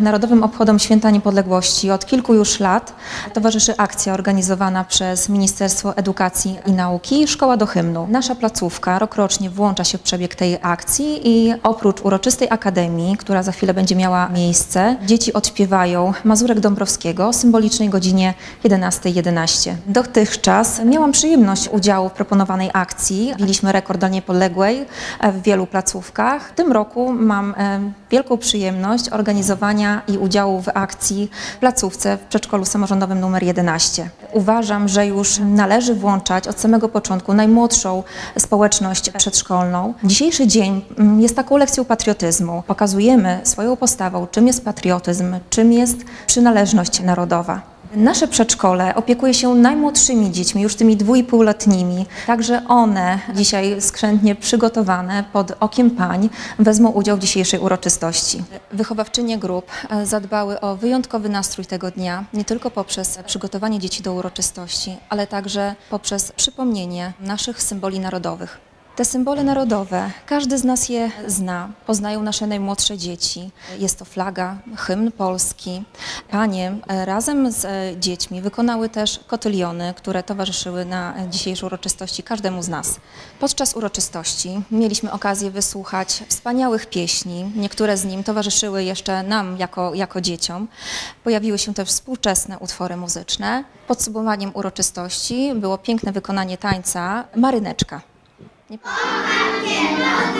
Narodowym Obchodom Święta Niepodległości od kilku już lat towarzyszy akcja organizowana przez Ministerstwo Edukacji i Nauki Szkoła do Hymnu. Nasza placówka rokrocznie włącza się w przebieg tej akcji i oprócz uroczystej akademii, która za chwilę będzie miała miejsce, dzieci odśpiewają Mazurek Dąbrowskiego o symbolicznej godzinie 11.11. Dotychczas miałam przyjemność udziału w proponowanej akcji. Biliśmy rekord do niepodległej w wielu placówkach. W tym roku mam e, wielką przyjemność organizowania i udziału w akcji w placówce w przedszkolu samorządowym numer 11. Uważam, że już należy włączać od samego początku najmłodszą społeczność przedszkolną. Dzisiejszy dzień mm, jest taką lekcją patriotyzmu. Pokazujemy swoją postawą, czym jest patriotyzm, czym jest przynależność narodowa. Nasze przedszkole opiekuje się najmłodszymi dziećmi, już tymi dwójpółletnimi. Także one, dzisiaj skrzętnie przygotowane pod okiem pań, wezmą udział w dzisiejszej uroczystości. Wychowawczynie grup e, zadbały o wyjątkowy nastrój tego dnia, nie tylko poprzez przygotowanie dzieci do uroczystości, ale także poprzez przypomnienie naszych symboli narodowych. Te symbole narodowe, każdy z nas je zna, poznają nasze najmłodsze dzieci. Jest to flaga, hymn polski. Panie razem z e, dziećmi wykonały też kotyliony, które towarzyszyły na dzisiejszej uroczystości każdemu z nas. Podczas uroczystości mieliśmy okazję wysłuchać wspaniałych pieśni. Niektóre z nim towarzyszyły jeszcze nam jako, jako dzieciom. Pojawiły się też współczesne utwory muzyczne. Podsumowaniem uroczystości było piękne wykonanie tańca Maryneczka. Nie pamiętam.